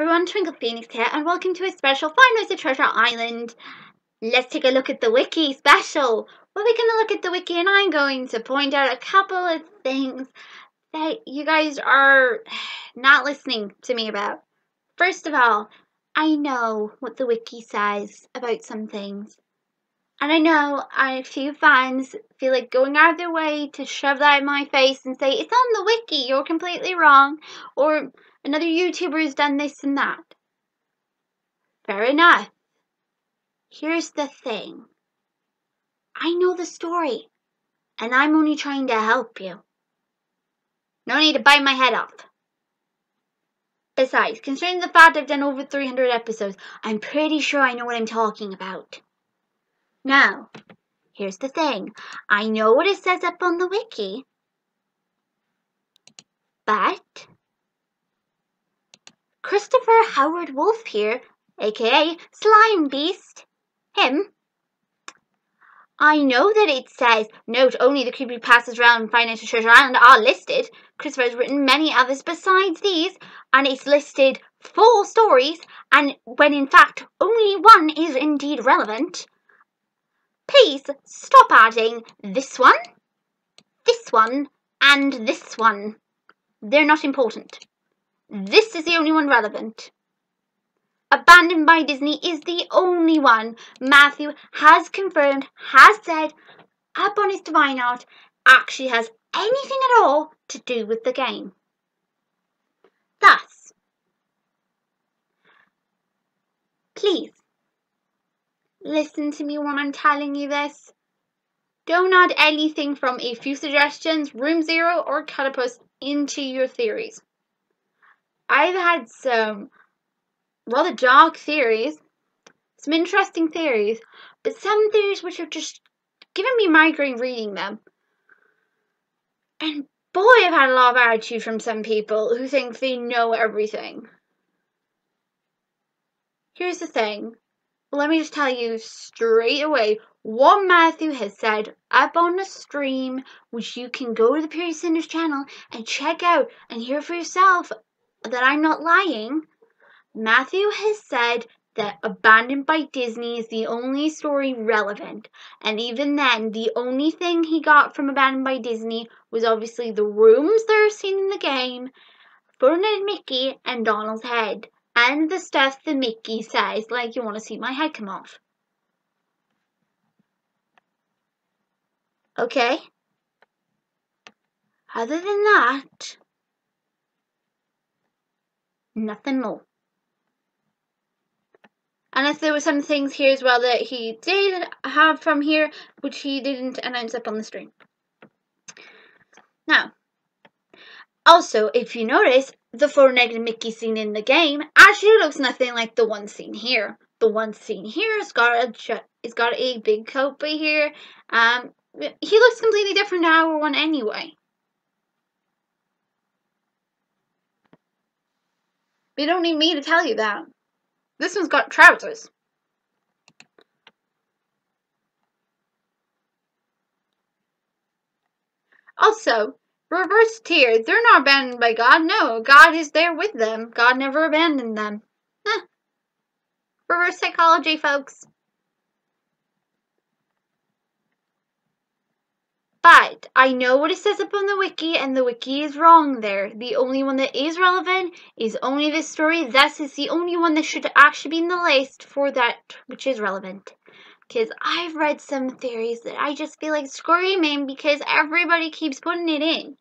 everyone, Twinkle Phoenix here, and welcome to a special Five Nights at Treasure Island. Let's take a look at the wiki special. We're going to look at the wiki, and I'm going to point out a couple of things that you guys are not listening to me about. First of all, I know what the wiki says about some things. And I know a few fans feel like going out of their way to shove that in my face and say, it's on the wiki, you're completely wrong, or another YouTuber has done this and that. Fair enough. Here's the thing. I know the story, and I'm only trying to help you. No need to bite my head off. Besides, considering the fact I've done over 300 episodes, I'm pretty sure I know what I'm talking about. Now, here's the thing. I know what it says up on the wiki, but Christopher Howard Wolf here, aka Slime Beast, him, I know that it says, note only the creepypastas around at Treasure Island are listed. Christopher has written many others besides these, and it's listed four stories, and when in fact only one is indeed relevant. Please stop adding this one, this one, and this one. They're not important. This is the only one relevant. Abandoned by Disney is the only one Matthew has confirmed, has said, up on his DeviantArt, actually has anything at all to do with the game. Thus, please listen to me when I'm telling you this. Don't add anything from a few suggestions, Room Zero, or Catapult into your theories. I've had some rather dark theories, some interesting theories, but some theories which have just given me migraine reading them. And boy, I've had a lot of attitude from some people who think they know everything. Here's the thing let me just tell you straight away what Matthew has said up on the stream, which you can go to the Purity Sinners channel and check out and hear for yourself that I'm not lying. Matthew has said that Abandoned by Disney is the only story relevant, and even then, the only thing he got from Abandoned by Disney was obviously the rooms that are seen in the game, Ferdinand Mickey, and Donald's head and the stuff that Mickey says, like you want to see my head come off. Okay? Other than that, nothing more. And if there were some things here as well that he did have from here, which he didn't announce up on the stream. Now, also, if you notice, the four-legged Mickey scene in the game actually looks nothing like the one seen here. The one seen here has got a it's got a big coat here. Um, he looks completely different to our one anyway. You don't need me to tell you that. This one's got trousers. Also, reverse here. They're not abandoned by God. No, God is there with them. God never abandoned them. Huh. Reverse psychology, folks. But I know what it says up on the wiki, and the wiki is wrong there. The only one that is relevant is only this story. This is the only one that should actually be in the list for that which is relevant. Because I've read some theories that I just feel like screaming because everybody keeps putting it in.